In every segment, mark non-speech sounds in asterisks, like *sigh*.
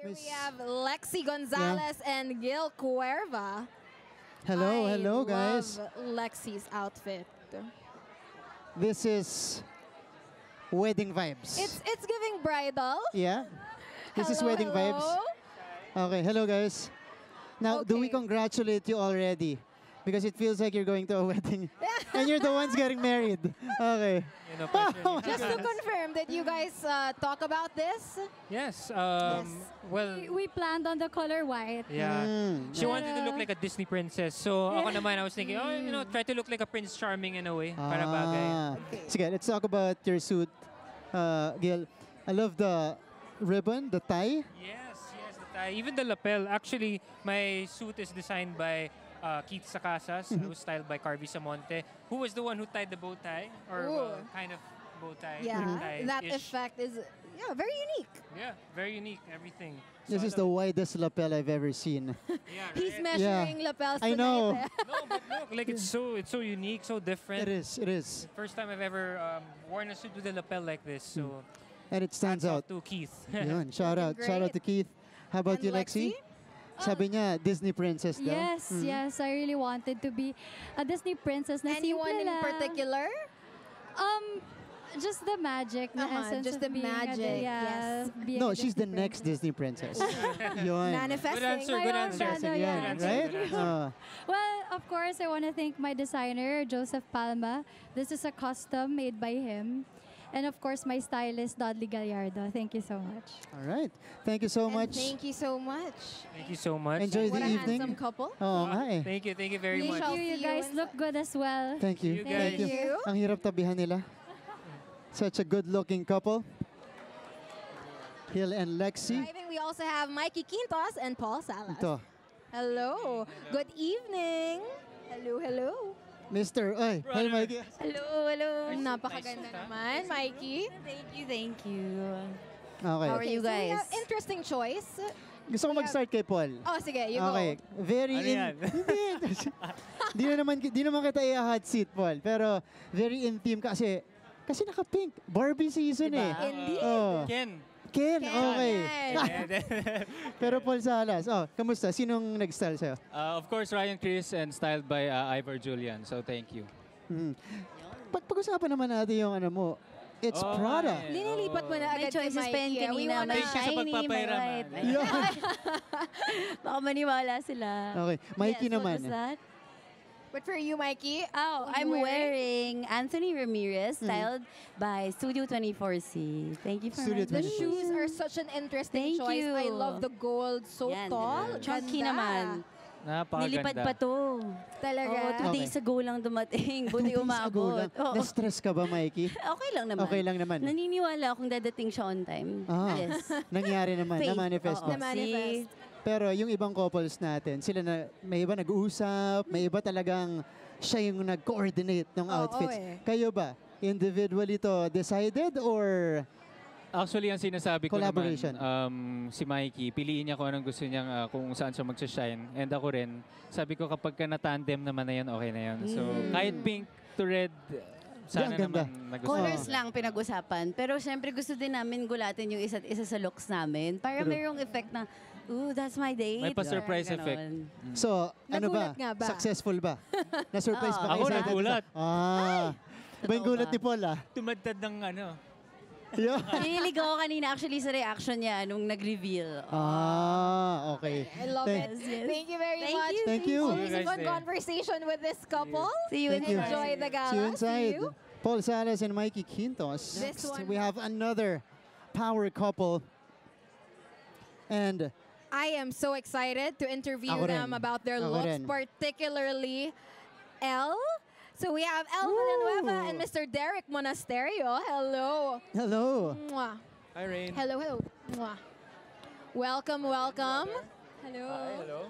Here Miss- we have Lexi Gonzales and Gil Cuerva. Hello, I hello, guys. Lexi's outfit. This is wedding vibes. It's it's giving bridal. yeah. This is Hello, wedding vibes. hello. Okay, hello guys. Now, do we congratulate you already? Because it feels like you're going to a *laughs* wedding and you're the ones getting married. Okay. You know, Oh Just to to confirm, did you guys uh, talk about this? Yes. Um, Yes. Well, We, we planned on the color white. yeah. Mm. She wanted to look like a Disney princess. So ako naman, I was thinking, oh, you know, try to look like a Prince Charming in a way. Para bagay. Ah. Sige, let's talk about your suit, uh, Gil. I love the ribbon, the tie. Yes, yes, the tie. Even the lapel. Actually, my suit is designed by uh, Keith Sacasas. Mm-hmm. It was styled by Carvi Samonte, who was the one who tied the bow tie, or uh, kind of bow tie. Yeah, tie that effect is yeah very unique. Yeah, very unique. Everything. This is the widest lapel I've ever seen. it. *laughs* Yeah, He's right? measuring lapels I know. *laughs* No, but look, like it's so it's so unique, so different. It is, it is. First time I've ever um, worn a suit with a lapel like this. So And it stands hats out. to Keith. Yun, *laughs* shout out. Shout out to. Keith. How about And you, Lexi? Sabi niya, Disney princess daw. Yes, Mhm. yes. I really wanted to be a Disney princess na Anyone in lang. particular? Um, just the magic, the Uh-huh, essence just of the being a- magic, yeah, yes. being No, a she's the Disney next. Disney princess. *laughs* Yun. Manifesting. Good answer, My good answer. brand, yeah. Good answer, right? Uh, Well, of course, I want to thank my designer, Joseph Palma. This is a custom made by him. And of course, my stylist, Dudley Gallardo. Thank you so much. all right. Thank you so And much. Thank you so much. Thank you so much. Enjoy What the a evening. handsome couple. Oh, nga eh. Thank you, thank you very We much. shall you, you see guys inside. look good as well. Thank you. You guys. Thank you. Ang hirap tabihan nila. Such a good-looking couple. Gil and Lexi. I think we also have Mikee Quintos and Paul Salas. Ito. Hello. Good evening. Hello, hello. Mr. Ay, hi Mikey. Hello, hello. Napakaganda naman, Mikey. Thank you, thank you. Okay. How are you so we have guys? interesting choice. Gusto ko mag-start kay Paul. Oh, sige, you Okay. go. Very Ano in... *laughs* Hindi. di na naman di naman kita i-hot seat, Paul. Pero very intimate kasi kasi naka-pink. Barbie season Diba? eh. Indeed. Oh. Ken. Ken, okay. *laughs* *laughs* Pero Paul Salas, oh, kamusta? Sinong nag-style sa'yo? Uh, of course, Ryan Chris and styled by uh, Ivor Julian. So thank you. Hmm. Pag pag-usapan naman natin yung ano mo. It's Oh, Prada. my. Linilipat mo na May agad choices pa yun kanina. May shiny, may white. Yeah. Baka maniwala sila. Okay. Mikey yes, naman. What was that? But for you, Mikey, Oh, I'm wearing Anthony Ramirez, styled by Studio 24C. Thank you for Studio my The 24C. shoes are such an interesting Thank choice. you. I love the gold. So Yan, tall. Chunky Ganda. naman. Napakaganda. Nilipad pa to. Talaga. Oo, two Okay. days ago lang dumating. *laughs* Two Buti umabot. Oo. Na-stress ka ba, Mikey? *laughs* Okay lang naman. Okay lang naman. Naniniwala akong dadating siya on time. Ah. Yes. Nangyari naman, na-manifest na. Na-manifest. Pero yung ibang couples natin, sila na, may iba nag-uusap, may iba talagang siya yung nag-coordinate ng Oo, outfits. eh. Kayo ba? Individually to decided or Actually, ang sinasabi ko Collaboration. naman, um, si Mikey, piliin niya kung anong gusto niyang, uh, kung saan siya magsashine. And ako rin, sabi ko kapag ka na-tandem naman na yan, okay na yan. So, kahit pink to red, ang sana ganda. naman nagustuhan. Colors lang pinag-usapan. Pero syempre gusto din namin gulatin yung isa't isa sa looks namin. Para True. mayroong effect na, ooh, that's my date. May pa-surprise Ganon. effect. So, ano ba? Nagulat nga ba? Successful ba? *laughs* Na-surprise Oo. ba kayo Ako sa nagulat. Ah. Iba yung Totoo gulat ba? ni Paul ah. Tumadtad ng ano. Yeah. *laughs* Nililig ako kanina actually sa reaction niya nung nag-reveal. Ah, okay. I love Thank- it. yes. Thank you very Thank much. you. Thank you. Always a See you guys fun there. conversation with this couple. See you Thank you. inside. Enjoy the gala. See you inside. See you. Paul Salas and Mikee Quintos. This Next, one- we have another power couple. And I am so excited to interview Ako them rin. about their Ako looks, rin. particularly Elle. So we have Elle Villanueva and Mr. Derrick Monasterio. Hello. hello. Mwah. Hi, Rain. Hello, hello. Mwah. Welcome, welcome. Hello. Hello.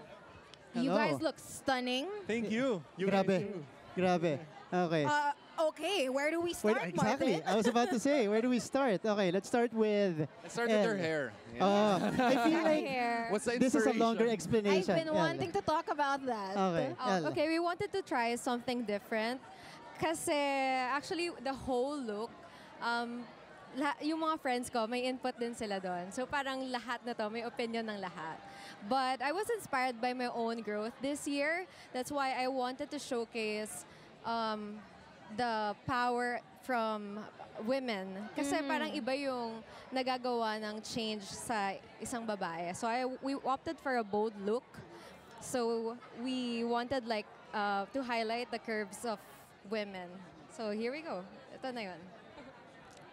You Hello. guys look stunning. Thank you. You Grabe. Grabe. Okay. Uh, okay, where do we Where- start, exactly. Martin? I was about to say, where do we start? Okay, let's start with. Let's start with Elle. her hair. Yeah. Uh, I feel like Hair. What's the this is a longer explanation. I've been Elle. wanting to talk about that. Okay. Oh, okay, we wanted to try something different. Kasi actually, the whole look, um, la- yung mga friends ko, may input din sila doon. So parang lahat na to, may opinion ng lahat. But I was inspired by my own growth this year. That's why I wanted to showcase um, the power from women. Kasi parang iba yung nagagawa ng change sa isang babae. So I, we opted for a bold look. So we wanted like uh, to highlight the curves of women. So here we go. Ito na yun.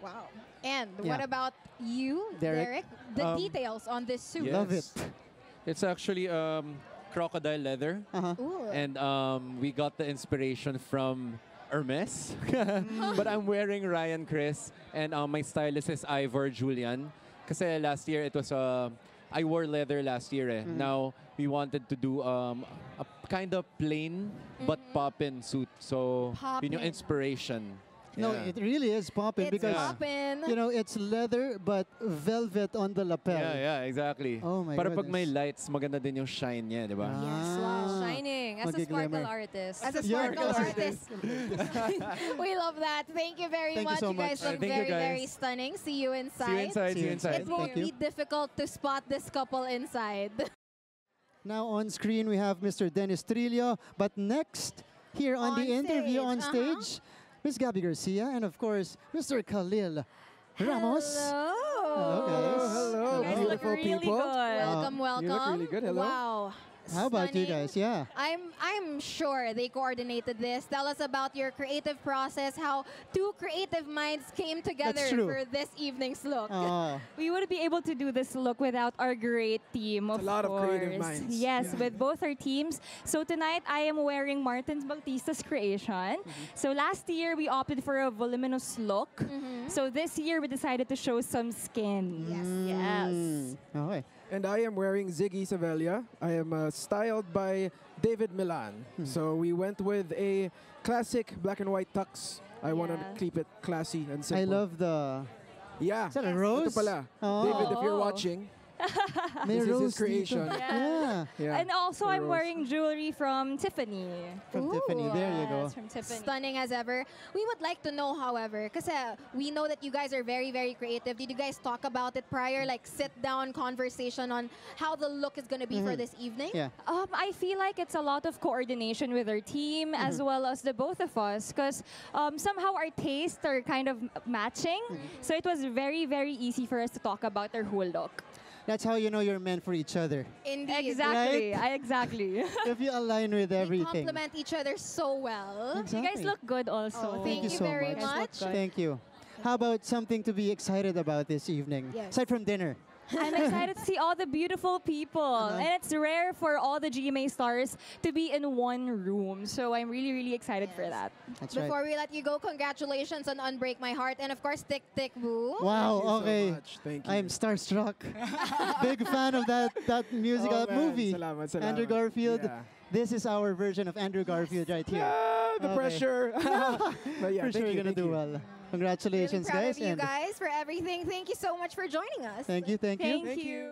Wow. And what about you, Derrick? Derrick? The Um, details on this suit. Love it. It's actually um, crocodile leather, Uh-huh. And um, we got the inspiration from Hermes. *laughs* Mm. but I'm wearing Ryan Chris, and um, my stylist is Ivor Julian. Kasi last year it was uh, I wore leather last year. Eh. Mm. Now we wanted to do um, a kind of plain but poppin suit. So yun yung Poppin'. inspiration. No, Yeah. it really is popping it's because poppin'. you know it's leather but velvet on the lapel. Yeah, yeah, exactly. Oh my Para pag may goodness. lights, maganda din yung shine niya, di ba? Yes, wow. As a Magiglamour. sparkle artist. As a sparkle sparkle artist. *laughs* *laughs* we love that. Thank you very Thank you much. so guys much. look Thank you, very, very guys. stunning. See you inside. See you inside, See see you you inside. It won't Thank you. be difficult to spot this couple inside. *laughs* Now on screen we have Mr. Dennis Trillo, but next here on, the On interview stage, on uh-huh. stage, Miss Gabbi Garcia and of course Mr. Khalil Ramos. Hello. Hello, guys. Hello, You guys look beautiful really people. good. Welcome, you welcome. look really good. Hello. Wow. How about you guys? Yeah. I'm I'm sure they coordinated this. Tell us about your creative process, how two creative minds came together for this evening's look. Uh, *laughs* We wouldn't be able to do this look without our great team, of a lot of creative minds. Yes, Yeah. with both our teams. So tonight I am wearing Martins Bautista's creation. Mm-hmm. So last year we opted for a voluminous look. So this year we decided to show some skin. Yes. Yes. mm, okay. And I am wearing Ziggy Savelia. I am uh, styled by David Milan. Hmm. So we went with a classic black and white tux. I wanted to Yeah. keep it classy and simple. I love the. Yeah. Is that a rose? Ito pala. Oh. David, if you're Oh. watching, *laughs* This is his creation. Yeah. yeah. And also the I'm rose. wearing jewelry from Tiffany. From Tiffany. There you go. Yes, from Tiffany. Stunning as ever. We would like to know, however, because we know that you guys are very, very creative. Did you guys talk about it prior, like sit down conversation on how the look is going to be for this evening? Yeah. Um, I feel like it's a lot of coordination with our team as well as the both of us because um, somehow our tastes are kind of matching. So it was very, very easy for us to talk about our whole look. That's how you know you're meant for each other. Indeed. Exactly. I, exactly. *laughs* if you align with We everything. complement each other so well. Exactly. you guys look good also. Oh, Thank you you so very much. much. Thank you. How about something to be excited about this evening? Yes. Aside from dinner. I'm excited to see all the beautiful people. Uh-huh. And it's rare for all the GMA stars to be in one room. So I'm really, really excited for that. That's Before right. we let you go, congratulations on Unbreak My Heart and of course Tick Tick Boo. Wow, Thank you so okay. much. Thank you. I'm starstruck. *laughs* Big fan of that that music, Oh, that man. movie. Salamat, Andrew. Garfield. Yeah. This is our version of Andrew Garfield right here. Ah, the Okay. pressure. *laughs* *laughs* but yeah, For thank sure you're gonna do you. Really Congratulations, proud guys. of you guys for everything. Thank you so much for joining us. thank you, thank you. Thank you.